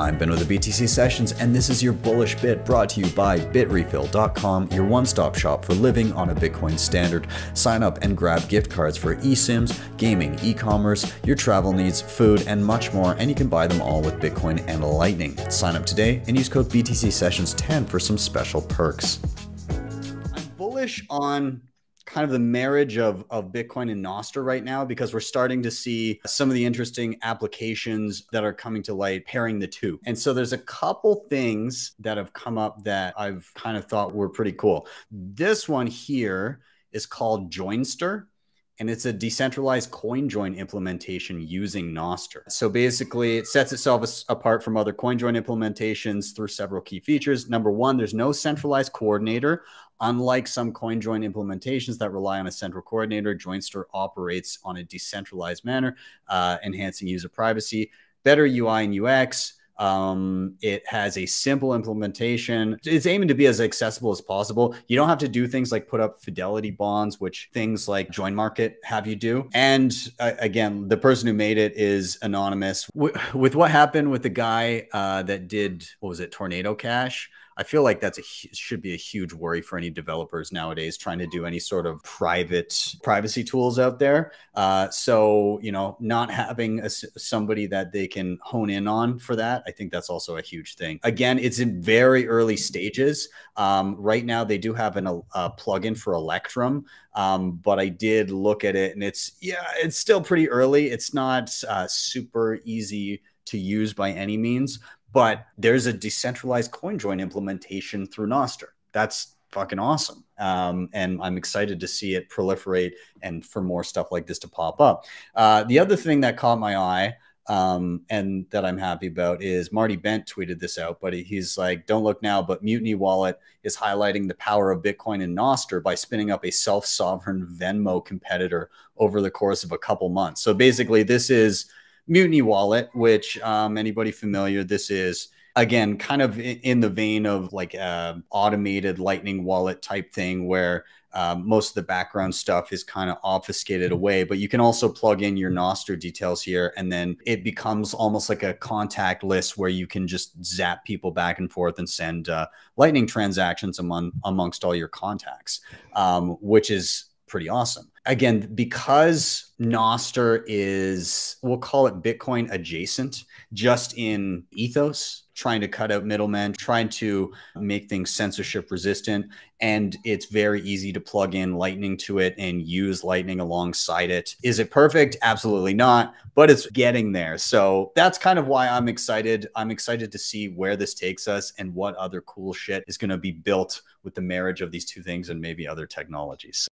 I'm Ben with the BTC Sessions, and this is your bullish bit brought to you by bitrefill.com, your one stop shop for living on a Bitcoin standard. Sign up and grab gift cards for eSIMs, gaming, e commerce, your travel needs, food, and much more, and you can buy them all with Bitcoin and Lightning. Sign up today and use code BTC Sessions 10 for some special perks. I'm bullish on kind of the marriage of, of Bitcoin and Nostr right now because we're starting to see some of the interesting applications that are coming to light pairing the two. And so there's a couple things that have come up that I've kind of thought were pretty cool. This one here is called Joinstr and it's a decentralized CoinJoin implementation using Nostr. So basically, it sets itself apart from other CoinJoin implementations through several key features. Number one, there's no centralized coordinator. Unlike some CoinJoin implementations that rely on a central coordinator, Joinstr operates on a decentralized manner, uh, enhancing user privacy, better UI and UX um, it has a simple implementation. It's aiming to be as accessible as possible. You don't have to do things like put up fidelity bonds, which things like Join Market have you do. And uh, again, the person who made it is anonymous. W- with what happened with the guy uh, that did, what was it, Tornado Cash? I feel like that's a should be a huge worry for any developers nowadays trying to do any sort of private privacy tools out there. Uh, so you know, not having a, somebody that they can hone in on for that, I think that's also a huge thing. Again, it's in very early stages. Um, right now, they do have an, a plugin for Electrum, um, but I did look at it, and it's yeah, it's still pretty early. It's not uh, super easy to use by any means, but there's a decentralized CoinJoin implementation through Nostr. That's fucking awesome. Um, and I'm excited to see it proliferate and for more stuff like this to pop up. Uh, the other thing that caught my eye um, and that I'm happy about is Marty Bent tweeted this out, but he's like, don't look now, but Mutiny Wallet is highlighting the power of Bitcoin and Nostr by spinning up a self sovereign Venmo competitor over the course of a couple months. So basically, this is Mutiny Wallet, which um, anybody familiar, this is again kind of in the vein of like a automated Lightning Wallet type thing where um, most of the background stuff is kind of obfuscated away, but you can also plug in your Nostr details here, and then it becomes almost like a contact list where you can just zap people back and forth and send uh, Lightning transactions among amongst all your contacts, um, which is pretty awesome again, because Nostr is, we'll call it Bitcoin adjacent, just in ethos, trying to cut out middlemen, trying to make things censorship resistant. And it's very easy to plug in Lightning to it and use Lightning alongside it. Is it perfect? Absolutely not, but it's getting there. So that's kind of why I'm excited. I'm excited to see where this takes us and what other cool shit is going to be built with the marriage of these two things and maybe other technologies.